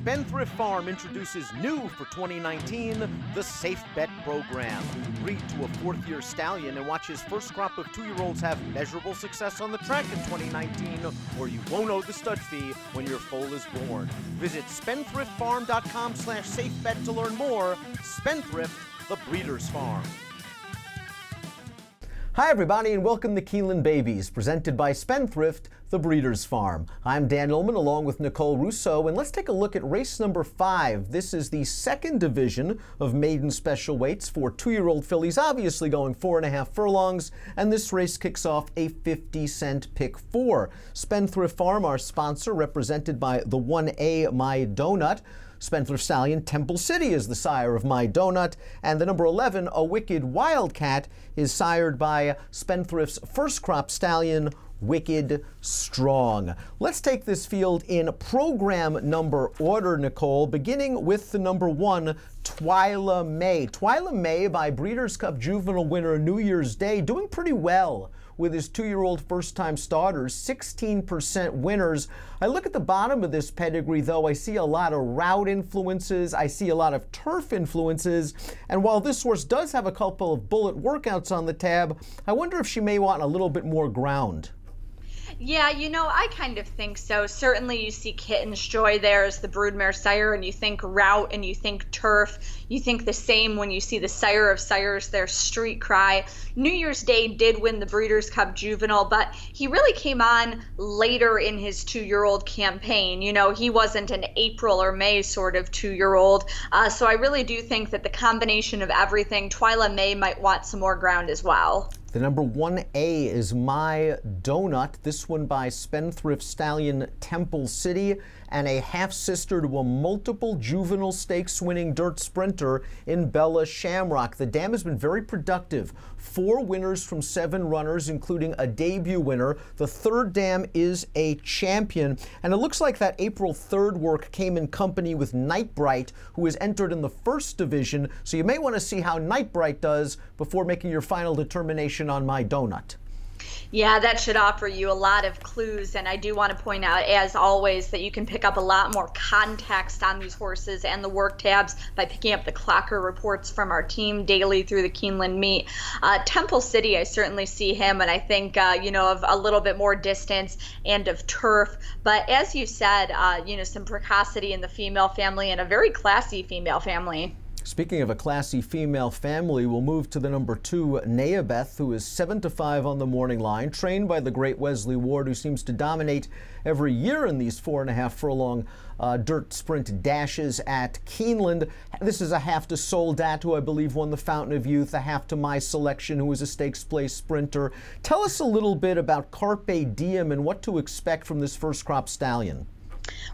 Spendthrift Farm introduces new for 2019 the Safe Bet Program. Breed to a fourth year stallion and watch his first crop of two year olds have measurable success on the track in 2019, or you won't owe the stud fee when your foal is born. Visit spendthriftfarm.com slash safebet to learn more. Spendthrift, the breeder's farm. Hi, everybody, and welcome to Keeneland Babies, presented by Spendthrift, the Breeder's Farm. I'm Dan Illman along with Nicole Russo, and let's take a look at race number five. This is the second division of maiden special weights for two year old fillies, obviously going four and a half furlongs, and this race kicks off a 50 cent pick four. Spendthrift Farm, our sponsor, represented by the 1A My Donut. Spendthrift Stallion Temple City is the sire of My Donut, and the number 11, A Wicked Wildcat, is sired by Spendthrift's first crop stallion, Wicked Strong. Let's take this field in program number order, Nicole, beginning with the number one, Twyla May. Twyla May by Breeders' Cup Juvenile winner New Year's Day, doing pretty well with his two year old first time starters, 16% winners. I look at the bottom of this pedigree, though, I see a lot of route influences, I see a lot of turf influences, and while this horse does have a couple of bullet workouts on the tab, I wonder if she may want a little bit more ground. Yeah, you know, I kind of think so. Certainly, you see Kitten's Joy there as the broodmare sire, and you think route and you think turf. You think the same when you see the sire of sires, their street cry. New Year's Day did win the Breeders' Cup Juvenile, but he really came on later in his two year old campaign. You know, he wasn't an April or May sort of two year old. Uh, so I really do think that the combination of everything, Twyla May might want some more ground as well. The number 1A is My Donut, this one by Spendthrift Stallion Temple City and a half sister to a multiple juvenile stakes winning dirt sprinter in Bella Shamrock. The dam has been very productive. Four winners from seven runners, including a debut winner. The third dam is a champion. And it looks like that April 3rd work came in company with Nightbright, who is entered in the first division. So you may want to see how Nightbright does before making your final determination on my donut. Yeah, that should offer you a lot of clues. And I do want to point out, as always, that you can pick up a lot more context on these horses and the work tabs by picking up the Clocker reports from our team daily through the Keeneland meet. Uh, Temple City, I certainly see him, and I think, uh, you know, of a little bit more distance and of turf. But as you said, uh, you know, some precocity in the female family and a very classy female family. Speaking of a classy female family, we'll move to the number two, Beth, who is 7 to 5 on the morning line, trained by the great Wesley Ward, who seems to dominate every year in these four and a half furlong uh, dirt sprint dashes at Keeneland. This is a half to Soldat, who I believe won the Fountain of Youth, a half to My Selection, who is a stakes place sprinter. Tell us a little bit about Carpe Diem and what to expect from this first crop stallion.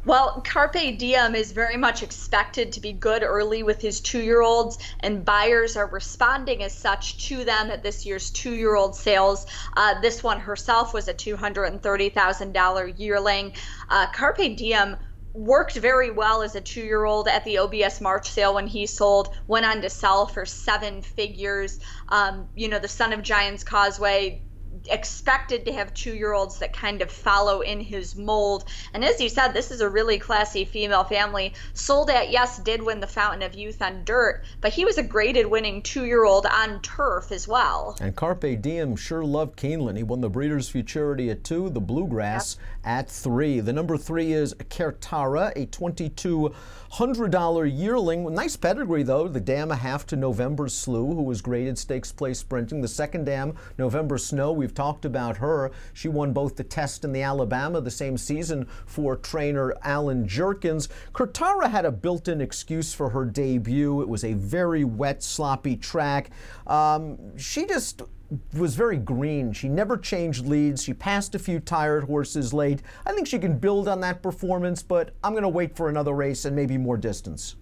Well, Carpe Diem is very much expected to be good early with his two year olds, and buyers are responding as such to them at this year's two year old sales. Uh, this one herself was a $230,000 yearling. Uh, Carpe Diem worked very well as a two year old at the OBS March sale when he sold, went on to sell for seven figures. Um, you know, the Son of Giant's Causeway expected to have two year olds that kind of follow in his mold. And as you said, this is a really classy female family. Soldat, yes, did win the Fountain of Youth on dirt, but he was a graded winning two year old on turf as well. And Carpe Diem sure loved Keeneland. He won the Breeders' Futurity at two, the Bluegrass yep. at three. The number three is Kertara, a 22 $100 yearling. Nice pedigree, though. The dam a half to November Slew, who was graded stakes place sprinting. The second dam, November Snow, we've talked about her. She won both the test and the Alabama the same season for trainer Allen Jerkens. Kurtara had a built in excuse for her debut. It was a very wet, sloppy track. Um, she just was very green. She never changed leads. She passed a few tired horses late. I think she can build on that performance, but I'm going to wait for another race and maybe more distance.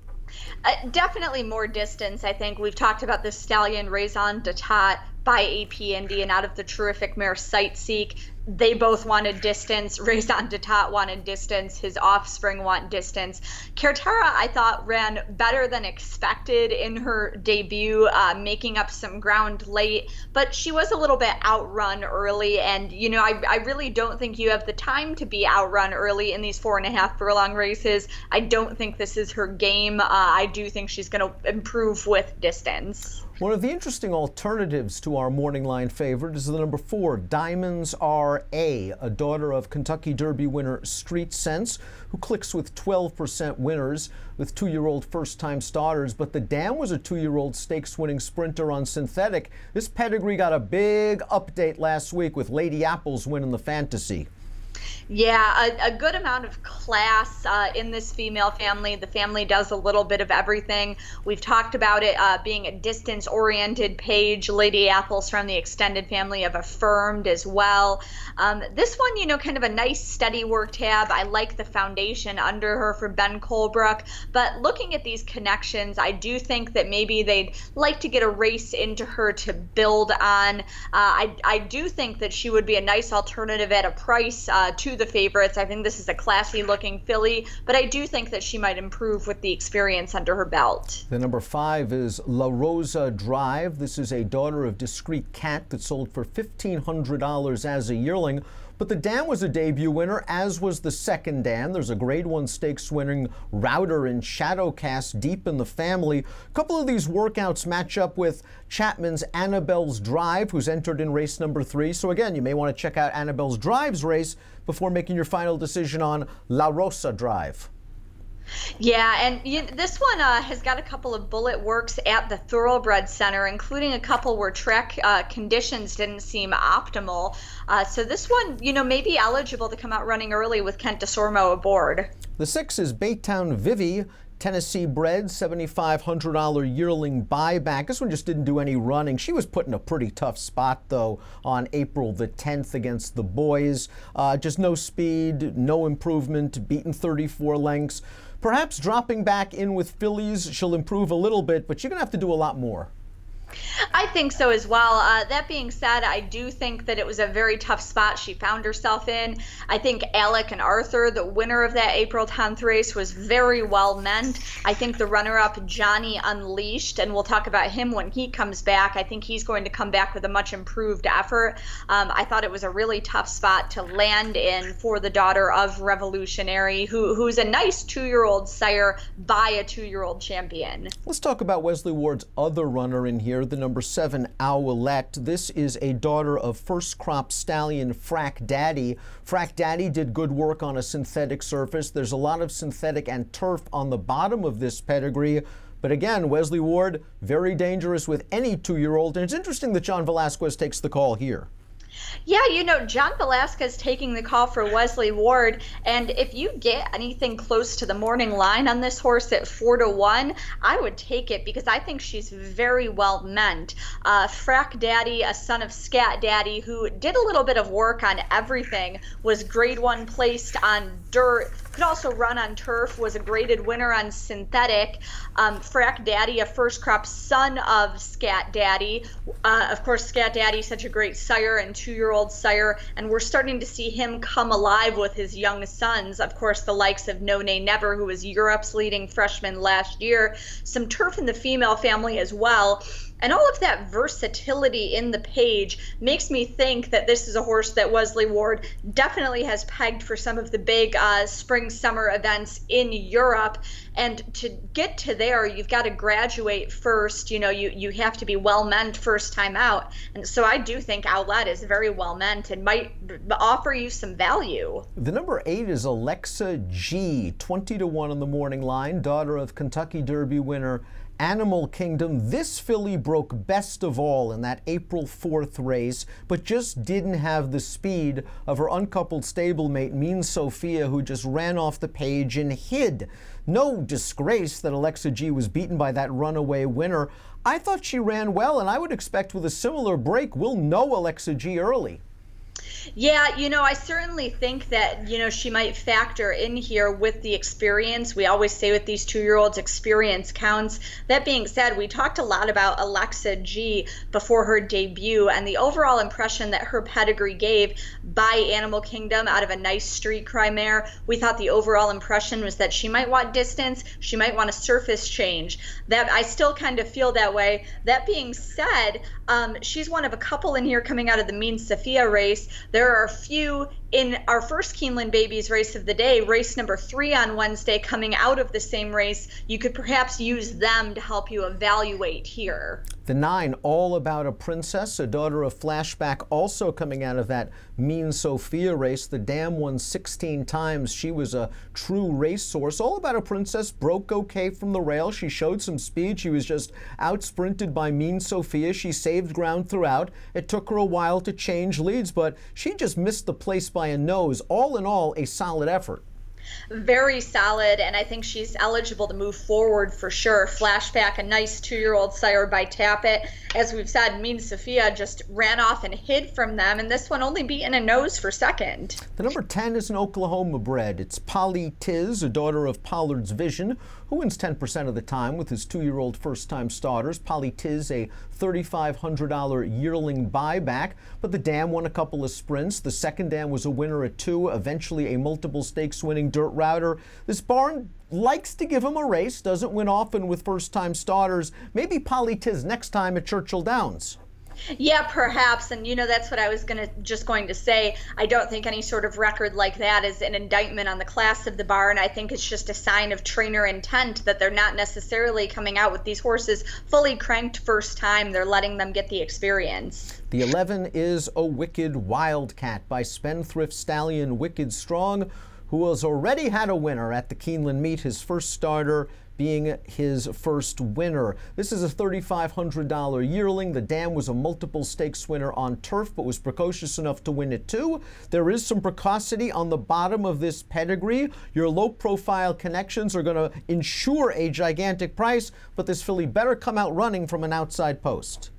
Uh, definitely more distance. I think we've talked about the stallion Raison d'Etat by AP Indy and out of the terrific mare Sightseek they both wanted distance. Raison d'Etat wanted distance. His offspring want distance. Kertara, I thought, ran better than expected in her debut, uh, making up some ground late, but she was a little bit outrun early. And, you know, I, I really don't think you have the time to be outrun early in these four and a half furlong races. I don't think this is her game. Uh, I do think she's going to improve with distance. One of the interesting alternatives to our morning line favorite is the number four, Diamonds R A, a daughter of Kentucky Derby winner Street Sense, who clicks with 12% winners with two year old first time starters. But the Dam was a two year old stakes winning sprinter on synthetic. This pedigree got a big update last week with Lady Apples winning the fantasy. Yeah, a, a, good amount of class uh, in this female family. The family does a little bit of everything. We've talked about it uh, being a distance oriented page. Lady Apples from the extended family have affirmed as well. Um, this one, you know, kind of a nice steady work tab. I like the foundation under her for Ben Colebrook. But looking at these connections, I do think that maybe they'd like to get a race into her to build on. Uh, I, I do think that she would be a nice alternative at a price uh, to the favorites. I think this is a classy looking filly, but I do think that she might improve with the experience under her belt. The number five is La Rosa Drive. This is a daughter of Discreet Cat that sold for $1,500 as a yearling. But the Dam was a debut winner, as was the second Dam. There's a grade one stakes winning Router and Shadowcast deep in the family. A couple of these workouts match up with Chapman's Annabelle's Drive, who's entered in race number three. So again, you may want to check out Annabelle's Drive's race before making your final decision on La Rosa Drive. Yeah, and you, this one uh, has got a couple of bullet works at the Thoroughbred Center, including a couple where track uh, conditions didn't seem optimal. Uh, so this one, you know, may be eligible to come out running early with Kent Desormeaux aboard. The six is Baytown Vivi. Tennessee bred, $7,500 yearling buyback. This one just didn't do any running. She was put in a pretty tough spot, though, on April the 10th against the boys. Uh, just no speed, no improvement, beaten 34 lengths. Perhaps dropping back in with fillies, she'll improve a little bit, but you're going to have to do a lot more. I think so as well. Uh, that being said, I do think that it was a very tough spot she found herself in. I think Alec and Arthur, the winner of that April 10th race, was very well meant. I think the runner up, Johnny Unleashed, and we'll talk about him when he comes back. I think he's going to come back with a much improved effort. Um, I thought it was a really tough spot to land in for the daughter of Revolutionary, who, who's a nice two year old sire by a two year old champion. Let's talk about Wesley Ward's other runner in here the number seven Owlette. This is a daughter of first crop stallion Frac Daddy. Frac Daddy did good work on a synthetic surface. There's a lot of synthetic and turf on the bottom of this pedigree. But again, Wesley Ward, very dangerous with any two year old. And it's interesting that John Velazquez takes the call here. Yeah, you know, John Velazquez taking the call for Wesley Ward. And if you get anything close to the morning line on this horse at four to one, I would take it because I think she's very well meant. Uh, Frac Daddy, a son of Scat Daddy, who did a little bit of work on everything, was grade one placed on dirt could also run on turf, was a graded winner on synthetic. Um, Frac Daddy, a first crop son of Scat Daddy. Uh, of course, Scat Daddy, such a great sire and two year old sire, and we're starting to see him come alive with his young sons. Of course, the likes of No Nay Never, who was Europe's leading freshman last year. Some turf in the female family as well. And all of that versatility in the page makes me think that this is a horse that Wesley Ward definitely has pegged for some of the big uh, spring summer events in Europe. And to get to there, you've got to graduate first. You know, you, you have to be well meant first time out. And so I do think Owlette is very well meant and might offer you some value. The number eight is Alexa G, 20 to 1 on the morning line, daughter of Kentucky Derby winner Animal Kingdom. This filly broke best of all in that April 4th race, but just didn't have the speed of her uncoupled stablemate, Mean Sophia, who just ran off the page and hid. No disgrace that Alexa G was beaten by that runaway winner. I thought she ran well, and I would expect with a similar break, we'll know Alexa G early. Yeah, you know, I certainly think that, you know, she might factor in here with the experience. We always say with these two year olds, experience counts. That being said, we talked a lot about Alexa G before her debut and the overall impression that her pedigree gave by Animal Kingdom out of a nice street cry mare. We thought the overall impression was that she might want distance, she might want a surface change. That I still kind of feel that way. That being said, um, she's one of a couple in here coming out of the Mean Sophia race. There are a few in our first Keeneland Babies race of the day, race number three on Wednesday, coming out of the same race. You could perhaps use them to help you evaluate here. The nine, All About a Princess, a daughter of Flashback, also coming out of that Mean Sophia race. The dam won 16 times. She was a true race racehorse. All About a Princess broke okay from the rail. She showed some speed. She was just out sprinted by Mean Sophia. She saved ground throughout. It took her a while to change leads, but she just missed the place by a nose. All in all, a solid effort very solid, and I think she's eligible to move forward for sure. Flashback, a nice two year old sire by Tapit. As we've said, Mean Sophia just ran off and hid from them, and this one only beaten a nose for second. The number 10 is an Oklahoma bred. It's Polly Tiz, a daughter of Pollard's Vision, who wins 10% of the time with his two year old first time starters. Polly Tiz, a $3,500 yearling buyback, but the dam won a couple of sprints. The second dam was a winner at two, eventually a multiple stakes winning dirt router. This barn likes to give him a race, doesn't win often with first time starters. Maybe Polly Tiz next time at Churchill Downs. Yeah, perhaps, and you know that's what I was gonna just going to say. I don't think any sort of record like that is an indictment on the class of the barn. I think it's just a sign of trainer intent that they're not necessarily coming out with these horses fully cranked first time. They're letting them get the experience. The 11 is a Wicked Wildcat by Spendthrift Stallion Wicked Strong who has already had a winner at the Keeneland meet, his first starter being his first winner. This is a $3,500 yearling. The dam was a multiple stakes winner on turf, but was precocious enough to win it too. There is some precocity on the bottom of this pedigree. Your low profile connections are going to ensure a gigantic price, but this filly better come out running from an outside post.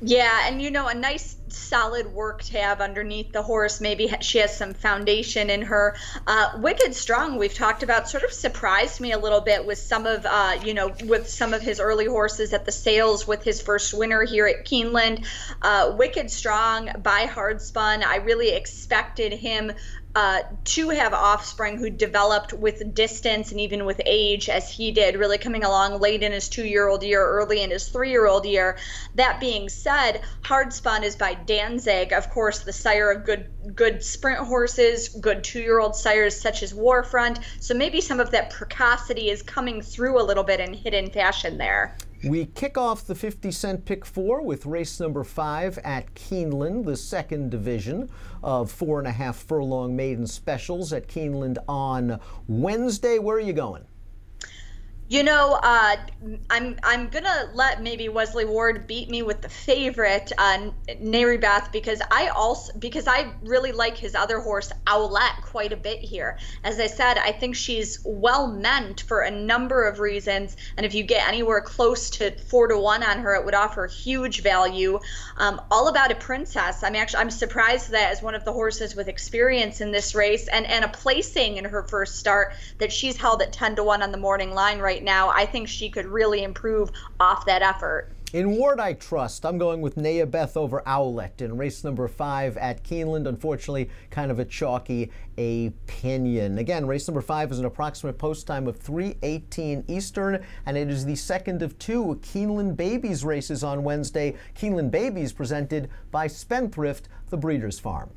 Yeah, and you know, a nice solid work tab underneath the horse. Maybe she has some foundation in her. Uh, Wicked Strong, we've talked about, sort of surprised me a little bit with some of, uh, you know, with some of his early horses at the sales with his first winner here at Keeneland. Uh, Wicked Strong by Hardspun. I really expected him uh, to have offspring who developed with distance and even with age as he did, really coming along late in his two year old year, early in his three year old year. That being said, Hardspun is by Danzig, of course, the sire of good good sprint horses, good two year old sires such as Warfront. So maybe some of that precocity is coming through a little bit in hidden fashion there. We kick off the 50 cent pick four with race number five at Keeneland, the second division of four and a half furlong maiden specials at Keeneland on Wednesday. Where are you going? You know, uh, I'm I'm gonna let maybe Wesley Ward beat me with the favorite uh, Bath, because I also because I really like his other horse Owlette quite a bit here. As I said, I think she's well meant for a number of reasons, and if you get anywhere close to four to one on her, it would offer huge value. Um, all about a princess. I'm actually I'm surprised that as one of the horses with experience in this race and and a placing in her first start that she's held at ten to one on the morning line right right now, I think she could really improve off that effort. In Ward, I trust. I'm going with Naya Beth over Owlette in race number five at Keeneland. Unfortunately, kind of a chalky opinion. Again, race number five is an approximate post time of 3:18 Eastern, and it is the second of two Keeneland Babies races on Wednesday. Keeneland Babies presented by Spendthrift, the Breeders' Farm.